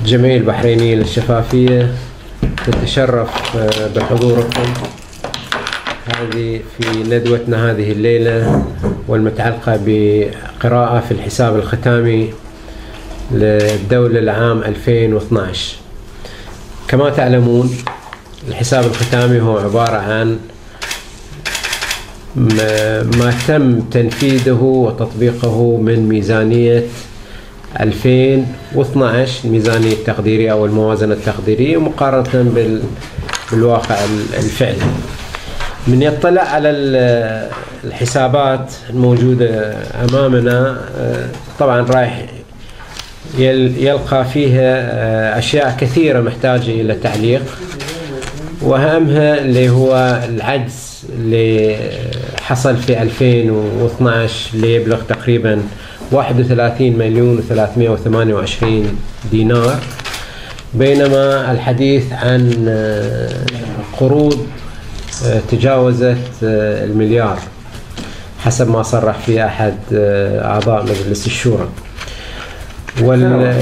الجمعية البحرينية للشفافية تتشرف آه، بحضوركم. هذه في ندوتنا هذه الليلة والمتعلقة بقراءة في الحساب الختامي للدولة العام 2012 كما تعلمون الحساب الختامي هو عبارة عن ما تم تنفيذه وتطبيقه من ميزانية 2012 الميزانية التقديرية أو الموازنة التقديرية مقارنة بالواقع الفعلي. من يطلع على الحسابات الموجودة أمامنا طبعا رايح يلقى فيها أشياء كثيرة محتاجة إلى تعليق. وأهمها اللي هو العجز اللي حصل في 2012 اللي يبلغ تقريبا 31 مليون و328 دينار. بينما الحديث عن قروض تجاوزت المليار حسب ما صرح في أحد أعضاء مجلس الشورى. وال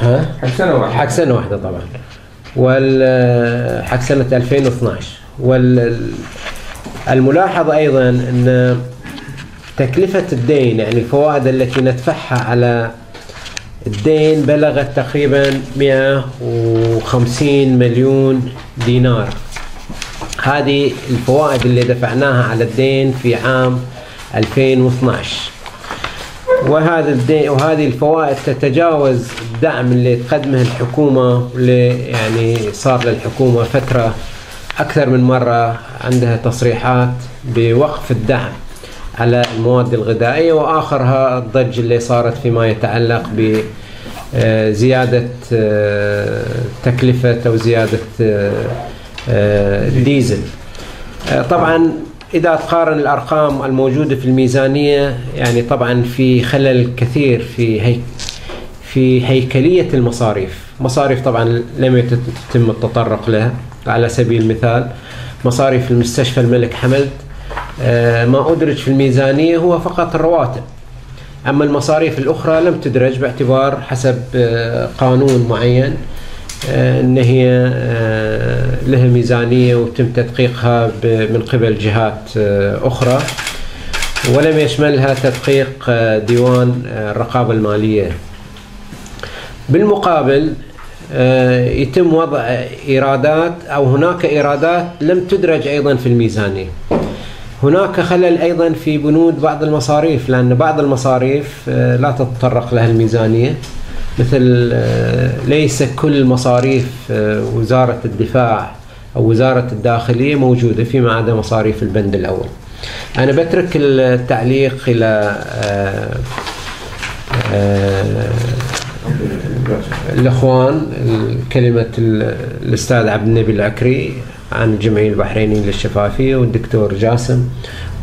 ها؟ حق سنة واحدة. حق سنة واحدة طبعا. وال حق سنة 2012 والملاحظ أيضا إن تكلفة الدين يعني الفوائد التي ندفعها على الدين بلغت تقريبا 150 مليون دينار. هذه الفوائد اللي دفعناها على الدين في عام 2012 وهذا الدين وهذه الفوائد تتجاوز الدعم اللي تقدمه الحكومة اللي يعني صار للحكومة فترة أكثر من مرة عندها تصريحات بوقف الدعم. على المواد الغذائية وآخرها الضج اللي صارت فيما يتعلق بزيادة آه، تكلفة أو زيادة الديزل آه، آه، طبعا إذا تقارن الأرقام الموجودة في الميزانية يعني طبعا في خلل كثير في هي في هيكلية المصاريف. مصاريف طبعا لم يتم التطرق لها. على سبيل المثال مصاريف المستشفى الملك حمد آه، ما أدرج في الميزانية هو فقط الرواتب. أما المصاريف الأخرى لم تدرج باعتبار حسب آه، قانون معين آه، أن هي لها ميزانية وتم تدقيقها من قبل جهات أخرى ولم يشملها تدقيق ديوان الرقابة المالية. بالمقابل يتم وضع إيرادات أو هناك إيرادات لم تدرج أيضا في الميزانية. هناك خلل أيضا في بنود بعض المصاريف لأن بعض المصاريف آه، لا تتطرق لها الميزانية مثل آه، ليس كل مصاريف آه، وزارة الدفاع أو وزارة الداخلية موجودة فيما عدا مصاريف البند الأول. أنا بترك التعليق إلى الأخوان كلمة الأستاذ عبد النبي العكري عن الجمعية البحرينية للشفافية والدكتور جاسم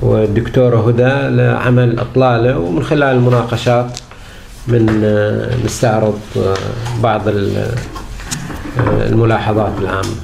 والدكتورة هدى لعمل إطلالة ومن خلال المناقشات من نستعرض بعض الملاحظات العامة.